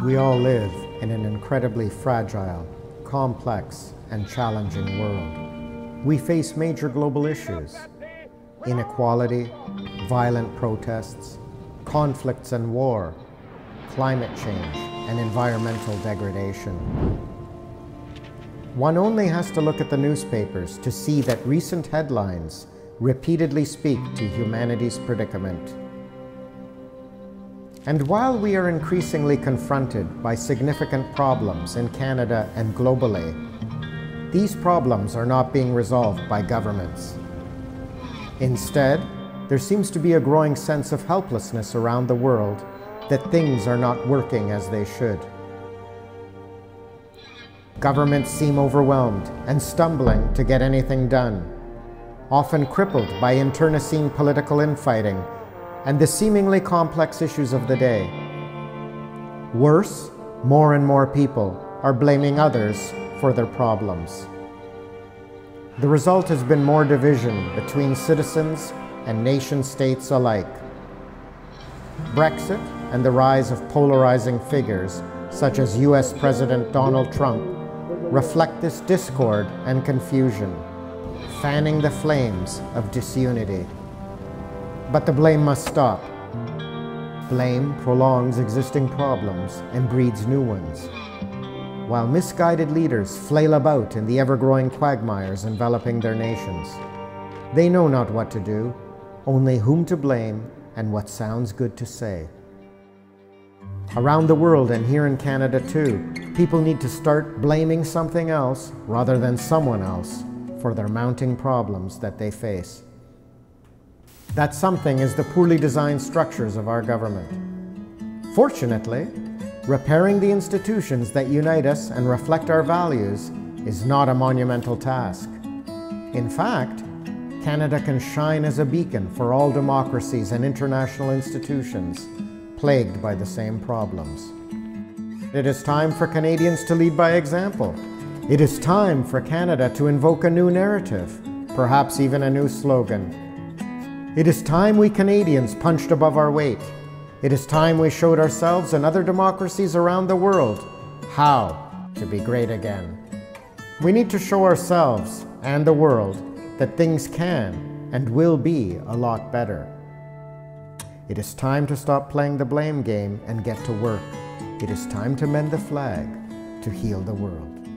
We all live in an incredibly fragile, complex, and challenging world. We face major global issues inequality, violent protests, conflicts and war, climate change, and environmental degradation. One only has to look at the newspapers to see that recent headlines repeatedly speak to humanity's predicament. And while we are increasingly confronted by significant problems in Canada and globally, these problems are not being resolved by governments. Instead, there seems to be a growing sense of helplessness around the world that things are not working as they should. Governments seem overwhelmed and stumbling to get anything done, often crippled by internecine political infighting and the seemingly complex issues of the day. Worse, more and more people are blaming others for their problems. The result has been more division between citizens and nation states alike. Brexit and the rise of polarizing figures, such as US President Donald Trump, reflect this discord and confusion, fanning the flames of disunity. But the blame must stop. Blame prolongs existing problems and breeds new ones. While misguided leaders flail about in the ever-growing quagmires enveloping their nations, they know not what to do, only whom to blame and what sounds good to say. Around the world and here in Canada too, people need to start blaming something else rather than someone else for their mounting problems that they face. That something is the poorly designed structures of our government. Fortunately, repairing the institutions that unite us and reflect our values is not a monumental task. In fact, Canada can shine as a beacon for all democracies and international institutions plagued by the same problems. It is time for Canadians to lead by example. It is time for Canada to invoke a new narrative, perhaps even a new slogan. It is time we Canadians punched above our weight. It is time we showed ourselves and other democracies around the world how to be great again. We need to show ourselves and the world that things can and will be a lot better. It is time to stop playing the blame game and get to work. It is time to mend the flag to heal the world.